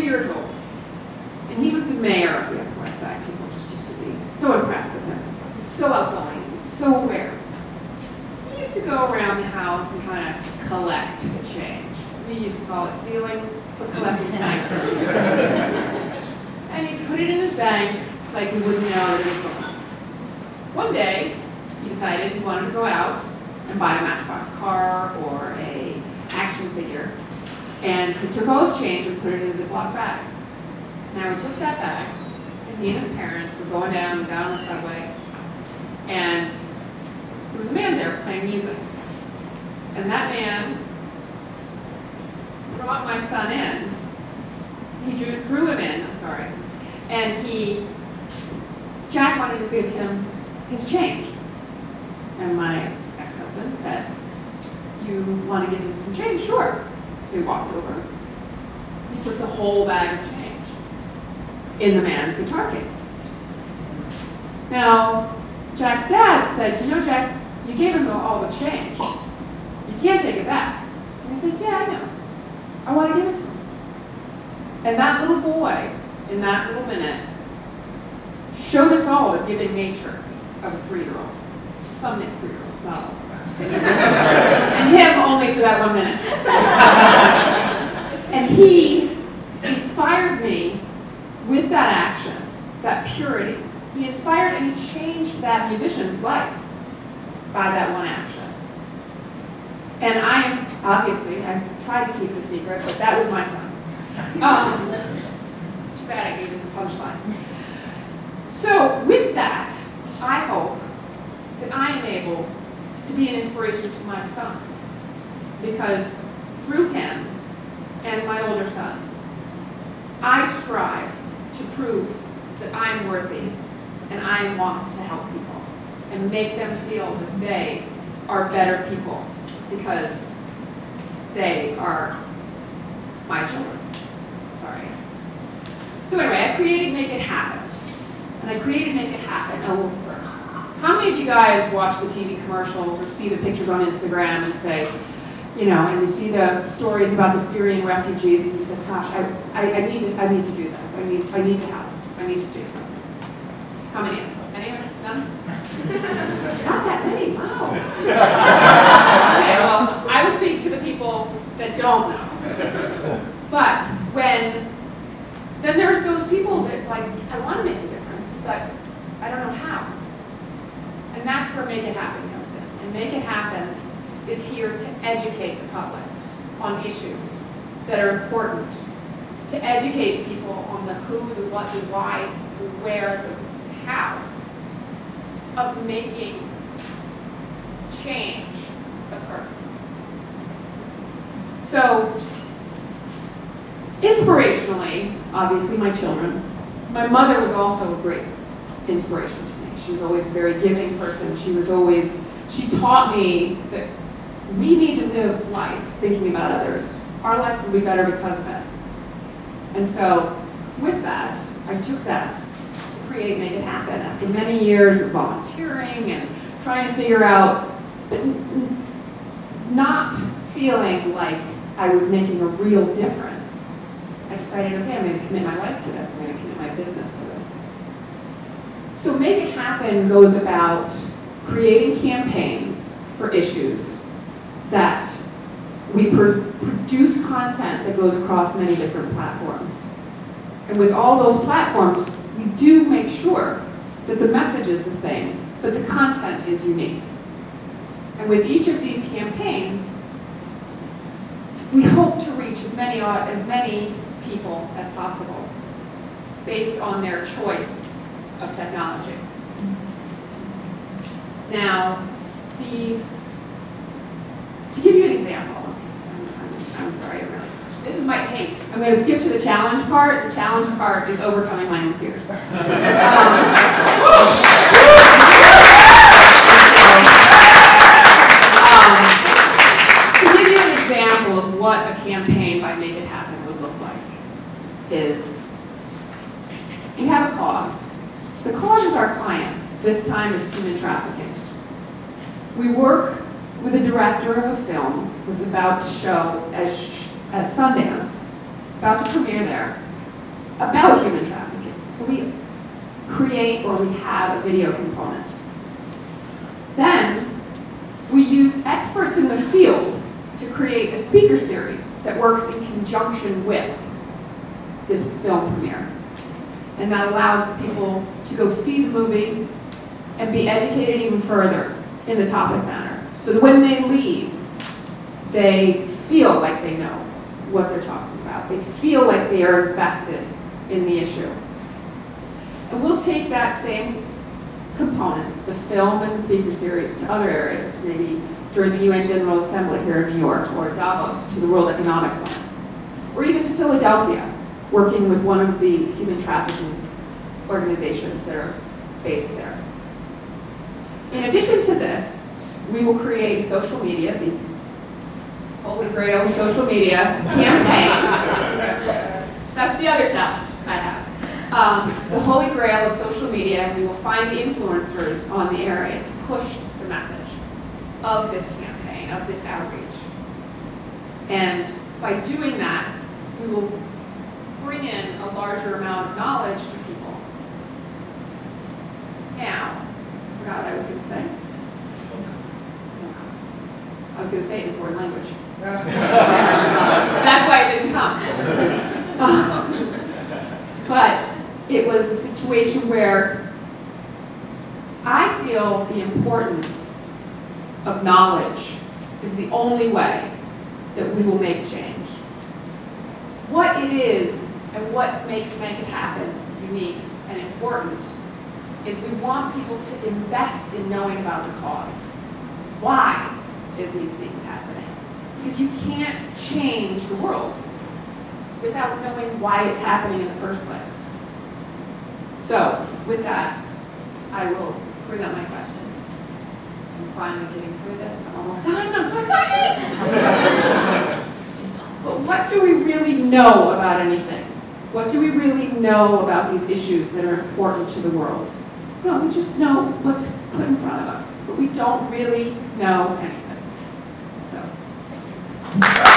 three years old. And he was the mayor of the Upper West Side. People just used to be so impressed with him. He was so outgoing, he was so aware. He used to go around the house and kind of collect the change. We used to call it stealing, but collecting nicer. and he put it in his bank like he wouldn't know it was gone. One day, he decided he wanted to go out and buy a Matchbox car or a action figure. And he took all his change and put it in his Ziploc bag. Now he took that bag, and he and his parents were going down, down the subway, and there was a man there playing music. And that man brought my son in. He drew, drew him in, I'm sorry. And he, Jack wanted to give him his change. And my ex-husband said, you want to give him some change? Sure. He walked over. He put the whole bag of change in the man's guitar case. Now, Jack's dad said, you know, Jack, you gave him all the change. You can't take it back. And he said, yeah, I know. I want to give it to him. And that little boy, in that little minute, showed us all the giving nature of a three-year-old. Some three-year-olds, not all. And him only for that one minute. and he inspired me with that action, that purity. He inspired and he changed that musician's life by that one action. And I am, obviously, I tried to keep the secret, but that was my son. Um, too bad I gave him the punchline. So with that, I hope that I am able to be an inspiration to my son. Because through him and my older son, I strive to prove that I'm worthy and I want to help people and make them feel that they are better people because they are my children. Sorry. So anyway, I created Make It Happen. And I created Make It Happen Oh, first. How many of you guys watch the TV commercials or see the pictures on Instagram and say, you know, and you see the stories about the Syrian refugees and you say, gosh, I, I, I, need, to, I need to do this. I need, I need to help. I need to do something. How many? Anyone? None? Not that many. Wow. okay, well, I will speak to the people that don't know. But when, then there's those people that like, I want to make a difference, but I don't know how. And that's where Make It Happen comes in. And Make It Happen is here to educate the public on issues that are important, to educate people on the who, the what, the why, the where, the how of making change occur. So, inspirationally, obviously my children, my mother was also a great inspiration to me. She was always a very giving person. She was always, she taught me that we need to live life thinking about others. Our life will be better because of it. And so, with that, I took that to create Make It Happen after many years of volunteering and trying to figure out, but not feeling like I was making a real difference. I decided, okay, I'm going to commit my life to this. I'm going to commit my business to this. So Make It Happen goes about creating campaigns for issues that we pr produce content that goes across many different platforms. And with all those platforms, we do make sure that the message is the same, but the content is unique. And with each of these campaigns, we hope to reach as many, as many people as possible based on their choice of technology. Now, the to give you an example, I'm, I'm sorry, really, this is my pace. I'm going to skip to the challenge part. The challenge part is overcoming my own fears. Um, to give you an example of what a campaign by Make It Happen would look like is we have a cause. The cause is our client. This time is human trafficking. We work with a director of a film who's about to show at, at Sundance, about to premiere there. about human trafficking. So we create or we have a video component. Then we use experts in the field to create a speaker series that works in conjunction with this film premiere. And that allows people to go see the movie and be educated even further in the topic matter. So that when they leave, they feel like they know what they're talking about. They feel like they are invested in the issue. And we'll take that same component, the film and the speaker series, to other areas, maybe during the UN General Assembly here in New York, or Davos, to the World Economic Summit, or even to Philadelphia, working with one of the human trafficking organizations that are based there. In addition to this, we will create social media, the Holy Grail of social media campaign. That's the other challenge I have. Um, the Holy Grail of social media, and we will find the influencers on the area to push the message of this campaign, of this outreach. And by doing that, we will bring in a larger amount of knowledge to people. Now, I forgot what I was going to say. I was going to say it in foreign language. That's why it didn't come. But it was a situation where I feel the importance of knowledge is the only way that we will make change. What it is and what makes Make It Happen unique and important is we want people to invest in knowing about the cause. Why are these things happening? Because you can't change the world without knowing why it's happening in the first place. So, with that, I will bring up my question. I'm finally getting through this. I'm almost done. I'm so excited! but what do we really know about anything? What do we really know about these issues that are important to the world? No, we just know what's put in front of us, but we don't really know anything. So.